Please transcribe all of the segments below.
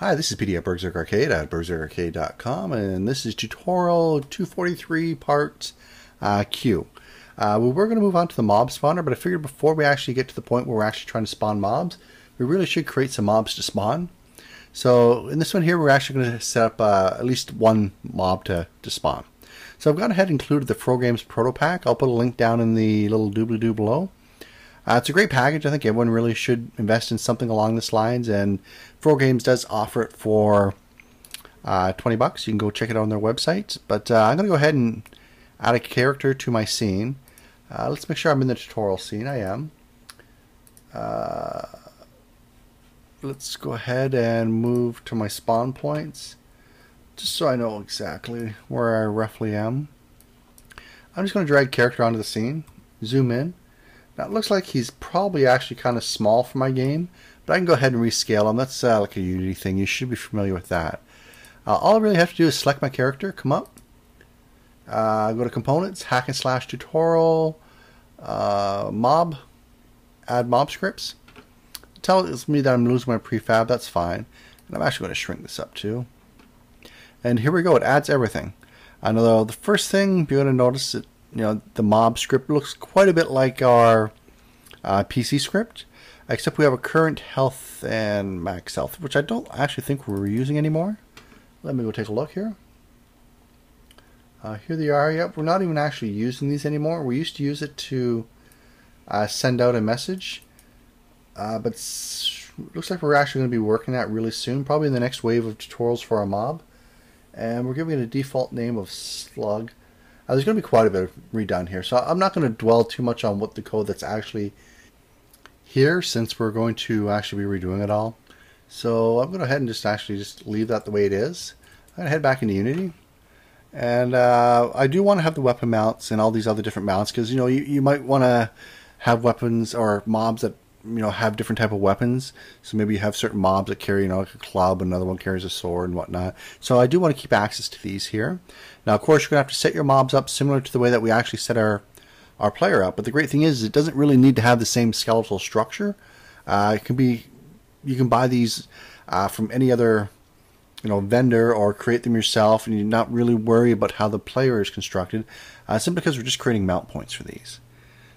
Hi, this is Petey at BurgZerg Arcade at burgzergarcade.com, and this is tutorial 243 part uh, Q. Uh, we're going to move on to the mob spawner, but I figured before we actually get to the point where we're actually trying to spawn mobs, we really should create some mobs to spawn. So in this one here, we're actually going to set up uh, at least one mob to, to spawn. So I've gone ahead and included the Frogames Proto Pack. I'll put a link down in the little doobly-doo below. Uh, it's a great package. I think everyone really should invest in something along this lines, and Frogames does offer it for uh, 20 bucks. You can go check it out on their website. But uh, I'm going to go ahead and add a character to my scene. Uh, let's make sure I'm in the tutorial scene. I am. Uh, let's go ahead and move to my spawn points, just so I know exactly where I roughly am. I'm just going to drag character onto the scene, zoom in, now it looks like he's probably actually kind of small for my game, but I can go ahead and rescale him. That's uh, like a Unity thing. You should be familiar with that. Uh, all I really have to do is select my character, come up, uh, go to Components, Hack and Slash Tutorial, uh, Mob, add mob scripts. It tells me that I'm losing my prefab. That's fine. And I'm actually going to shrink this up too. And here we go. It adds everything. I know the first thing you're going to notice it you know, the mob script looks quite a bit like our uh, PC script, except we have a current health and max health, which I don't actually think we're using anymore. Let me go take a look here. Uh, here they are. Yep, we're not even actually using these anymore. We used to use it to uh, send out a message, uh, but looks like we're actually going to be working that really soon, probably in the next wave of tutorials for our mob. And we're giving it a default name of slug. Uh, there's going to be quite a bit of redone here, so I'm not going to dwell too much on what the code that's actually here since we're going to actually be redoing it all. So I'm going to go ahead and just actually just leave that the way it is. I'm going to head back into Unity. And uh, I do want to have the weapon mounts and all these other different mounts because, you know, you, you might want to have weapons or mobs that you know have different type of weapons. So maybe you have certain mobs that carry you know like a club, another one carries a sword and whatnot. So I do want to keep access to these here. Now, of course, you're gonna have to set your mobs up similar to the way that we actually set our our player up. But the great thing is, it doesn't really need to have the same skeletal structure. Uh, it can be you can buy these uh, from any other you know vendor or create them yourself, and you not really worry about how the player is constructed. Uh, simply because we're just creating mount points for these.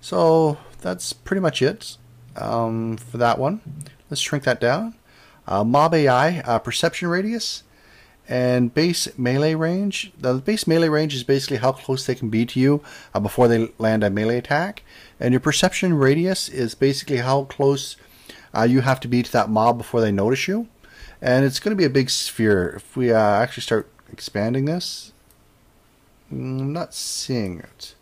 So that's pretty much it um, for that one. Let's shrink that down. Uh, Mob AI, uh, perception radius, and base melee range. The base melee range is basically how close they can be to you uh, before they land a melee attack. And your perception radius is basically how close uh, you have to be to that mob before they notice you. And it's going to be a big sphere. If we uh, actually start expanding this, mm, I'm not seeing it.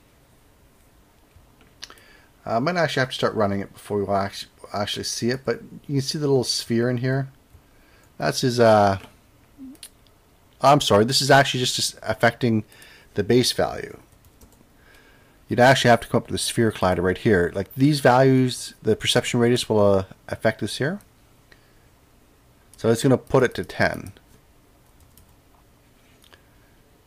Uh, I might actually have to start running it before we will actually, see it, but you can see the little sphere in here. That's his, uh, I'm sorry, this is actually just affecting the base value. You'd actually have to come up to the sphere collider right here. Like these values, the perception radius will uh, affect this here. So it's going to put it to 10.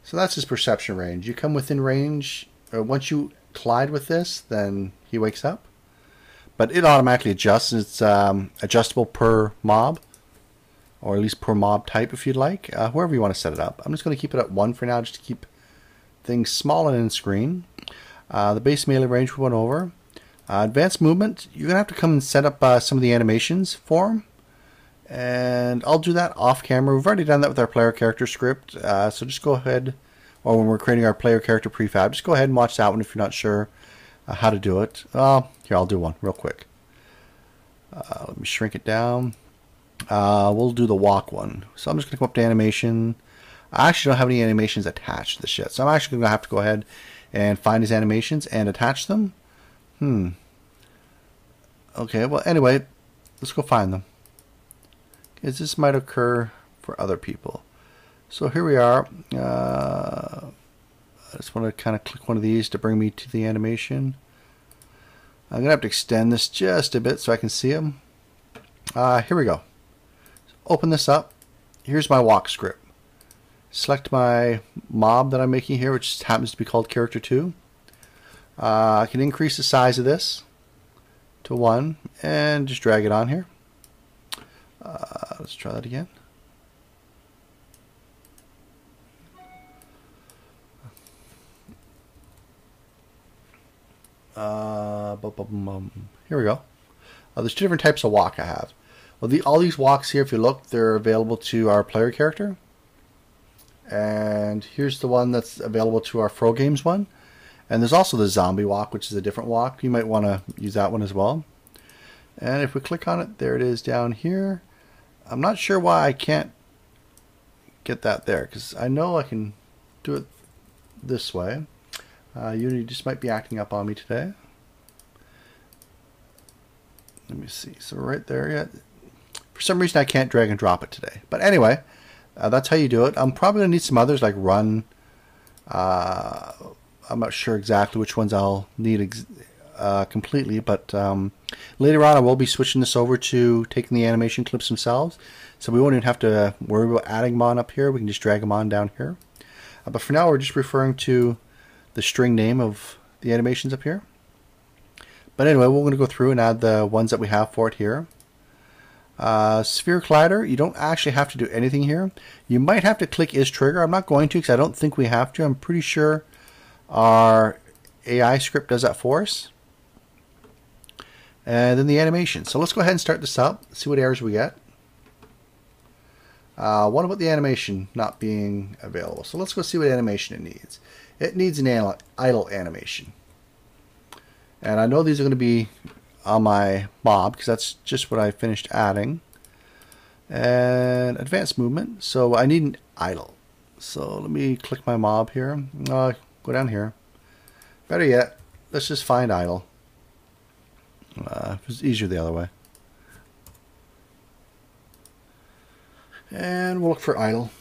So that's his perception range. You come within range, or once you collide with this, then he wakes up. But it automatically adjusts. It's um, adjustable per mob, or at least per mob type if you'd like, uh, wherever you want to set it up. I'm just going to keep it at 1 for now, just to keep things small and in screen. Uh, the base melee range we went over. Uh, advanced movement, you're going to have to come and set up uh, some of the animations for him. And I'll do that off camera. We've already done that with our player character script, uh, so just go ahead or when we're creating our player character prefab, just go ahead and watch that one if you're not sure uh, how to do it. Uh, here, I'll do one real quick. Uh, let me shrink it down. Uh, we'll do the walk one. So I'm just going to come up to animation. I actually don't have any animations attached to this yet. So I'm actually going to have to go ahead and find these animations and attach them. Hmm. Okay, well, anyway, let's go find them. Because this might occur for other people. So here we are. Uh, I just want to kind of click one of these to bring me to the animation. I'm going to have to extend this just a bit so I can see them. Uh, here we go. So open this up. Here's my walk script. Select my mob that I'm making here, which happens to be called character 2. Uh, I can increase the size of this to 1 and just drag it on here. Uh, let's try that again. Uh, here we go. Uh, there's two different types of walk I have. Well, the, all these walks here, if you look, they're available to our player character. And here's the one that's available to our Frogames one. And there's also the zombie walk, which is a different walk. You might want to use that one as well. And if we click on it, there it is down here. I'm not sure why I can't get that there, because I know I can do it this way. Uh, Unity just might be acting up on me today. Let me see. So right there, yeah. For some reason, I can't drag and drop it today. But anyway, uh, that's how you do it. I'm probably going to need some others like run. Uh, I'm not sure exactly which ones I'll need uh, completely, but um, later on I will be switching this over to taking the animation clips themselves. So we won't even have to worry about adding them on up here. We can just drag them on down here. Uh, but for now, we're just referring to the string name of the animations up here. But anyway, we're going to go through and add the ones that we have for it here. Uh, sphere collider, you don't actually have to do anything here. You might have to click is trigger. I'm not going to because I don't think we have to. I'm pretty sure our AI script does that for us. And then the animation. So let's go ahead and start this up, see what errors we get. Uh, what about the animation not being available? So let's go see what animation it needs. It needs an idle animation. And I know these are going to be on my mob because that's just what I finished adding. And advanced movement. So I need an idle. So let me click my mob here. Uh, go down here. Better yet, let's just find idle. Uh, it's easier the other way. And we'll look for idle.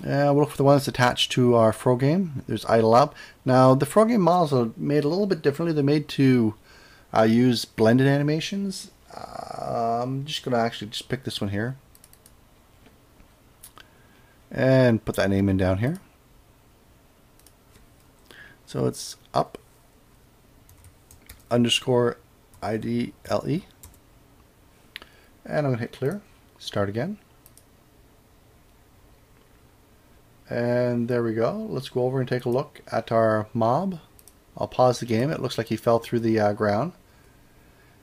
Uh, we'll look for the one that's attached to our Fro game. There's idle up. Now, the Fro game models are made a little bit differently. They're made to uh, use blended animations. Uh, I'm just going to actually just pick this one here. And put that name in down here. So it's up underscore IDLE. And I'm going to hit clear. Start again. And there we go. Let's go over and take a look at our mob. I'll pause the game. It looks like he fell through the uh, ground.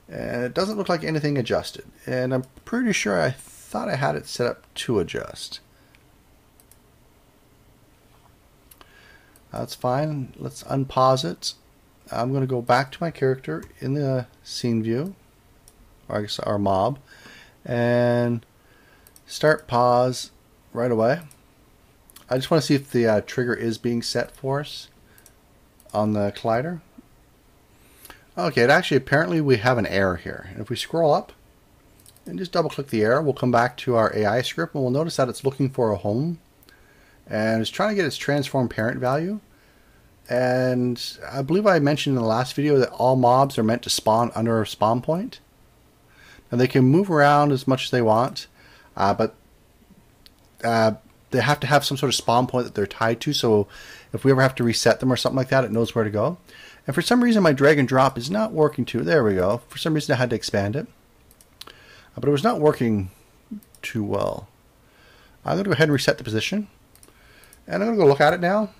And it doesn't look like anything adjusted. And I'm pretty sure I thought I had it set up to adjust. That's fine. Let's unpause it. I'm going to go back to my character in the scene view, or I guess our mob, and start pause right away. I just want to see if the uh, trigger is being set for us on the collider. Okay, it actually apparently we have an error here. if we scroll up and just double click the error, we'll come back to our AI script and we'll notice that it's looking for a home and it's trying to get its transform parent value. And I believe I mentioned in the last video that all mobs are meant to spawn under a spawn point. And they can move around as much as they want, uh, but uh, they have to have some sort of spawn point that they're tied to. So if we ever have to reset them or something like that, it knows where to go. And for some reason, my drag and drop is not working too. There we go. For some reason, I had to expand it. Uh, but it was not working too well. I'm going to go ahead and reset the position. And I'm going to go look at it now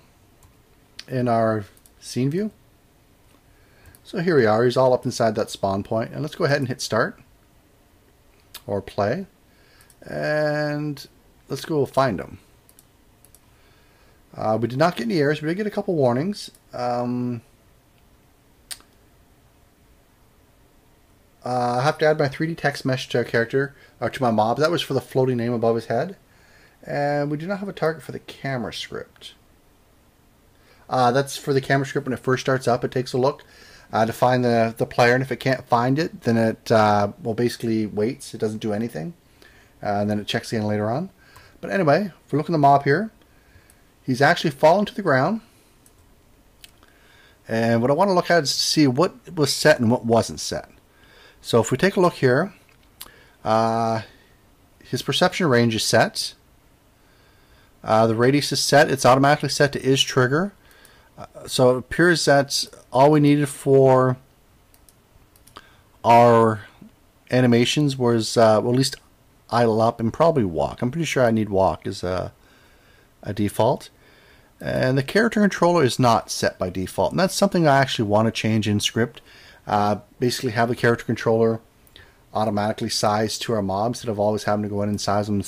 in our scene view. So here we are. He's all up inside that spawn point. And let's go ahead and hit start or play. And let's go find them. Uh, we did not get any errors. We did get a couple warnings. Um, uh, I have to add my 3D text mesh to a character, or to my mob. That was for the floating name above his head. And we do not have a target for the camera script. Uh, that's for the camera script when it first starts up. It takes a look uh, to find the, the player, and if it can't find it, then it uh, well basically waits. It doesn't do anything. Uh, and then it checks again later on. But anyway, if we look in the mob here, he's actually fallen to the ground. And what I want to look at is to see what was set and what wasn't set. So if we take a look here, uh, his perception range is set. Uh, the radius is set. It's automatically set to is trigger. Uh, so it appears that all we needed for our animations was, uh, well, at least idle up and probably walk. I'm pretty sure I need walk as a, a default. And the character controller is not set by default. And that's something I actually want to change in script. Uh, basically have the character controller automatically sized to our mobs instead of always having to go in and size them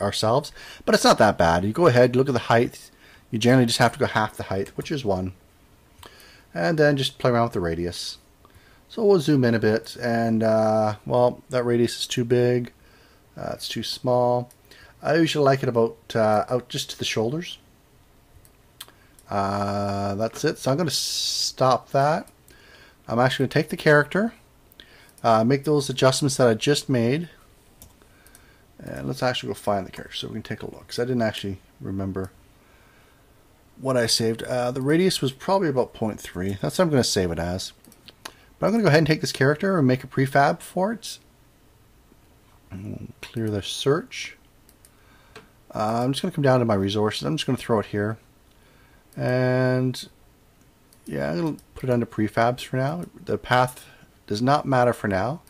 ourselves. But it's not that bad. You go ahead, look at the height. You generally just have to go half the height, which is one. And then just play around with the radius. So we'll zoom in a bit. And, uh, well, that radius is too big. Uh, it's too small. I usually like it about uh, out just to the shoulders. Uh, that's it. So I'm going to stop that. I'm actually going to take the character, uh, make those adjustments that I just made, and let's actually go find the character so we can take a look. Because I didn't actually remember what I saved. Uh, the radius was probably about 0.3. That's what I'm going to save it as. But I'm going to go ahead and take this character and make a prefab for it. Clear the search. Uh, I'm just going to come down to my resources. I'm just going to throw it here. And yeah, I'm going to put it under prefabs for now. The path does not matter for now.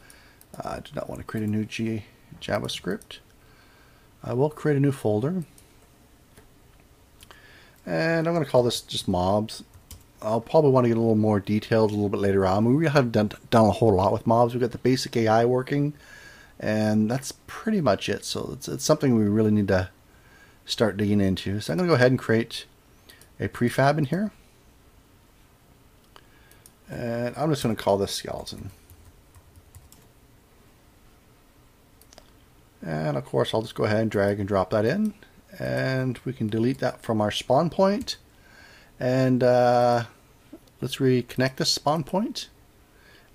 Uh, I do not want to create a new G JavaScript. I will create a new folder. And I'm going to call this just mobs. I'll probably want to get a little more detailed a little bit later on. We haven't done, done a whole lot with mobs. We've got the basic AI working, and that's pretty much it. So it's, it's something we really need to start digging into. So I'm going to go ahead and create a prefab in here. And I'm just going to call this skeleton. And of course, I'll just go ahead and drag and drop that in. And we can delete that from our spawn point. And uh, let's reconnect this spawn point.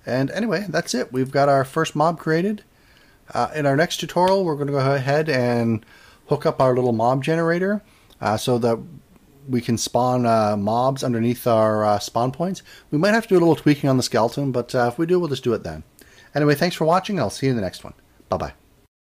And anyway, that's it. We've got our first mob created. Uh, in our next tutorial, we're going to go ahead and hook up our little mob generator uh, so that we can spawn uh, mobs underneath our uh, spawn points. We might have to do a little tweaking on the skeleton, but uh, if we do, we'll just do it then. Anyway, thanks for watching, and I'll see you in the next one. Bye-bye.